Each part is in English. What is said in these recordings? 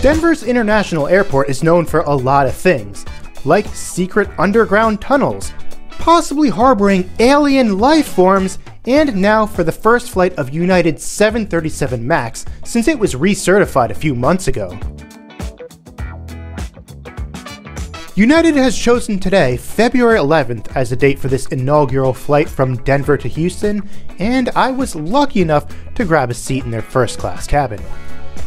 Denver's International Airport is known for a lot of things, like secret underground tunnels, possibly harboring alien life forms, and now for the first flight of United's 737 MAX since it was recertified a few months ago. United has chosen today, February 11th, as the date for this inaugural flight from Denver to Houston, and I was lucky enough to grab a seat in their first class cabin.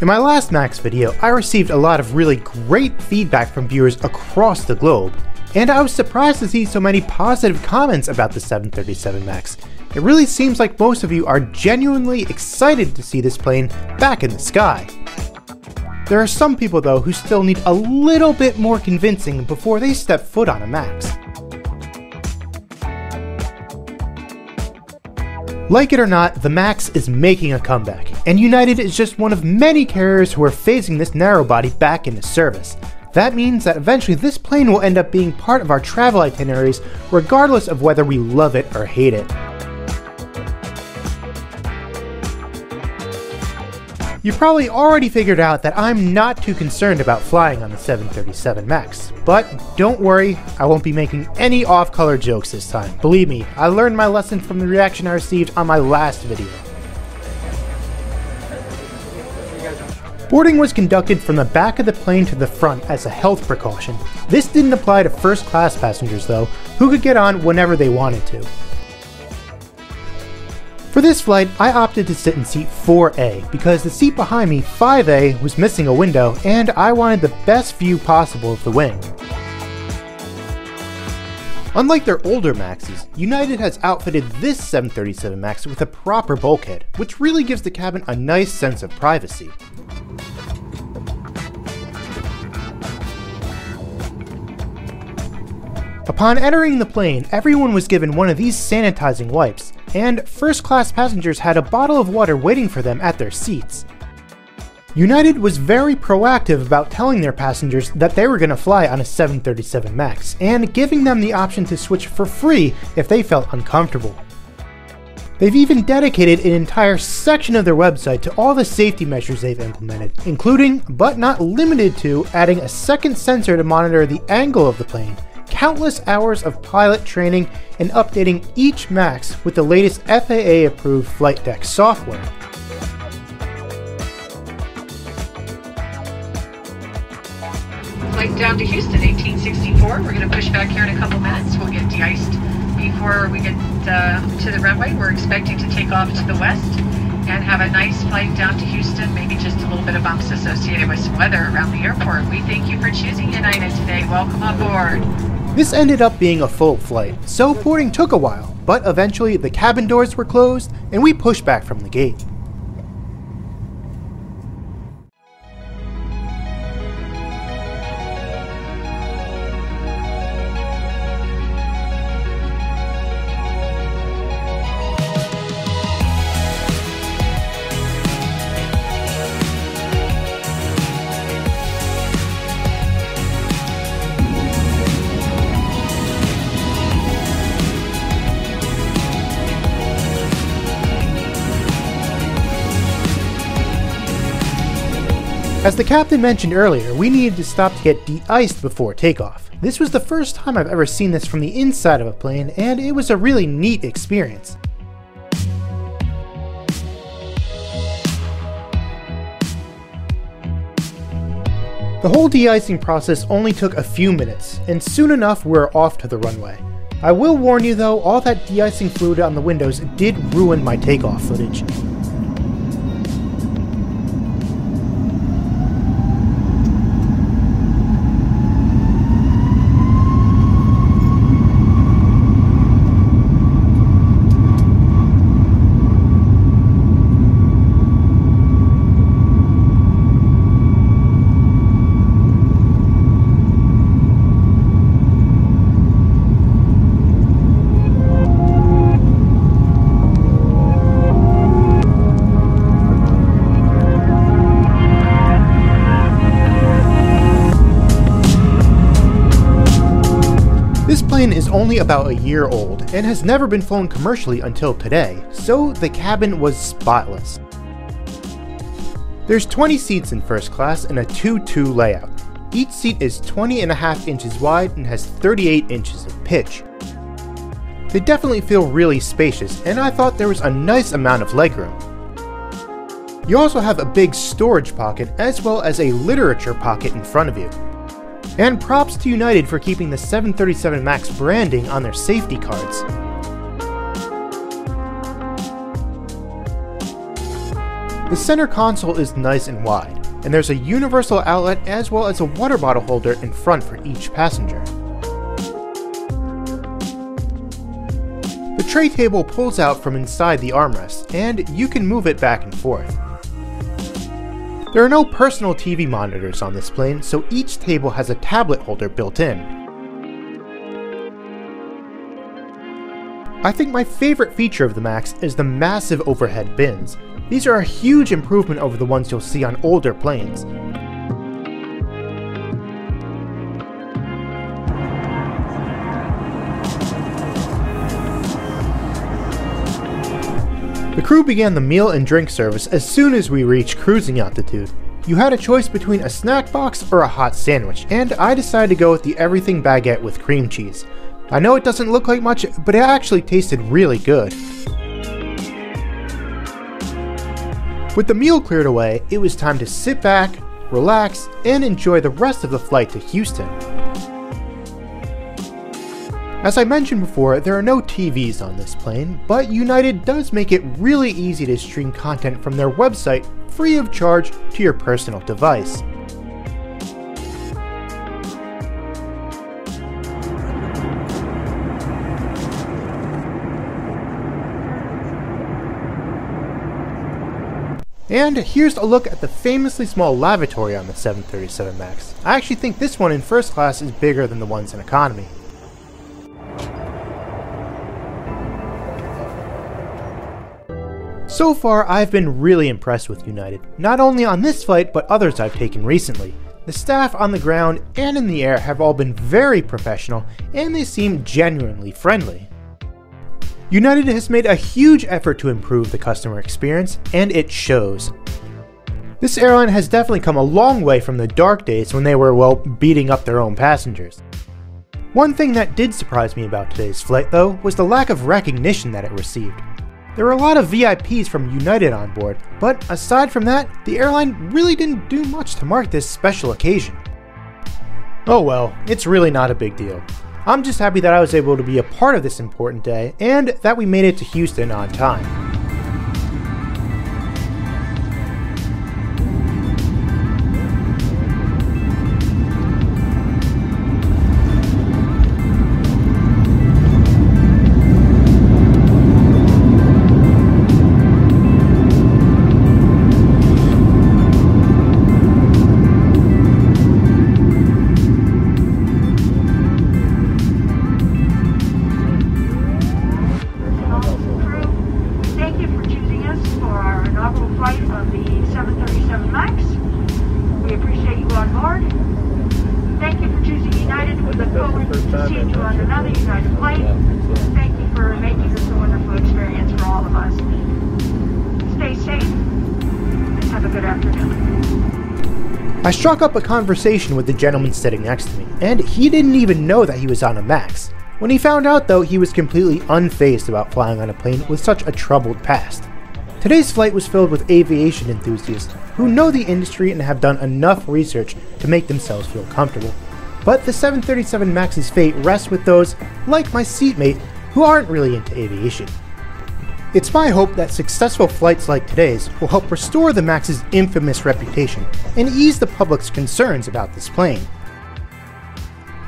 In my last Max video, I received a lot of really great feedback from viewers across the globe, and I was surprised to see so many positive comments about the 737 MAX. It really seems like most of you are genuinely excited to see this plane back in the sky. There are some people though who still need a little bit more convincing before they step foot on a Max. Like it or not, the MAX is making a comeback, and United is just one of many carriers who are phasing this narrowbody back into service. That means that eventually this plane will end up being part of our travel itineraries regardless of whether we love it or hate it. You probably already figured out that I'm not too concerned about flying on the 737 MAX. But don't worry, I won't be making any off-color jokes this time. Believe me, I learned my lesson from the reaction I received on my last video. Boarding was conducted from the back of the plane to the front as a health precaution. This didn't apply to first class passengers though, who could get on whenever they wanted to. For this flight, I opted to sit in seat 4A because the seat behind me, 5A, was missing a window and I wanted the best view possible of the wing. Unlike their older Maxes, United has outfitted this 737 MAX with a proper bulkhead, which really gives the cabin a nice sense of privacy. Upon entering the plane, everyone was given one of these sanitizing wipes, and first class passengers had a bottle of water waiting for them at their seats. United was very proactive about telling their passengers that they were going to fly on a 737 MAX, and giving them the option to switch for free if they felt uncomfortable. They've even dedicated an entire section of their website to all the safety measures they've implemented, including, but not limited to, adding a second sensor to monitor the angle of the plane, countless hours of pilot training, and updating each MAX with the latest FAA approved flight deck software. Flight down to Houston, 1864. We're going to push back here in a couple minutes. We'll get de-iced before we get uh, to the runway. We're expecting to take off to the west and have a nice flight down to Houston, maybe just a little bit of bumps associated with some weather around the airport. We thank you for choosing United today. Welcome aboard. This ended up being a full flight, so boarding took a while, but eventually the cabin doors were closed and we pushed back from the gate. As the captain mentioned earlier, we needed to stop to get de-iced before takeoff. This was the first time I've ever seen this from the inside of a plane, and it was a really neat experience. The whole de-icing process only took a few minutes, and soon enough we're off to the runway. I will warn you though, all that de-icing fluid on the windows did ruin my takeoff footage. Plane is only about a year old and has never been flown commercially until today, so the cabin was spotless. There's 20 seats in first class and a 2-2 layout. Each seat is 20 and a half inches wide and has 38 inches of pitch. They definitely feel really spacious, and I thought there was a nice amount of legroom. You also have a big storage pocket as well as a literature pocket in front of you. And props to United for keeping the 737 MAX branding on their safety cards. The center console is nice and wide, and there's a universal outlet as well as a water bottle holder in front for each passenger. The tray table pulls out from inside the armrest, and you can move it back and forth. There are no personal TV monitors on this plane, so each table has a tablet holder built in. I think my favorite feature of the Max is the massive overhead bins. These are a huge improvement over the ones you'll see on older planes. Crew began the meal and drink service as soon as we reached cruising altitude. You had a choice between a snack box or a hot sandwich, and I decided to go with the everything baguette with cream cheese. I know it doesn't look like much, but it actually tasted really good. With the meal cleared away, it was time to sit back, relax, and enjoy the rest of the flight to Houston. As I mentioned before, there are no TVs on this plane, but United does make it really easy to stream content from their website free of charge to your personal device. And here's a look at the famously small lavatory on the 737 MAX. I actually think this one in first class is bigger than the ones in economy. So far, I've been really impressed with United, not only on this flight, but others I've taken recently. The staff on the ground and in the air have all been very professional, and they seem genuinely friendly. United has made a huge effort to improve the customer experience, and it shows. This airline has definitely come a long way from the dark days when they were, well, beating up their own passengers. One thing that did surprise me about today's flight, though, was the lack of recognition that it received. There were a lot of VIPs from United on board, but aside from that, the airline really didn't do much to mark this special occasion. Oh well, it's really not a big deal. I'm just happy that I was able to be a part of this important day and that we made it to Houston on time. I struck up a conversation with the gentleman sitting next to me, and he didn't even know that he was on a Max. When he found out, though, he was completely unfazed about flying on a plane with such a troubled past. Today's flight was filled with aviation enthusiasts who know the industry and have done enough research to make themselves feel comfortable. But the 737 MAX's fate rests with those, like my seatmate, who aren't really into aviation. It's my hope that successful flights like today's will help restore the MAX's infamous reputation and ease the public's concerns about this plane.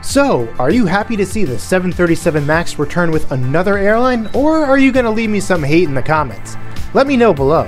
So, are you happy to see the 737 MAX return with another airline, or are you going to leave me some hate in the comments? Let me know below.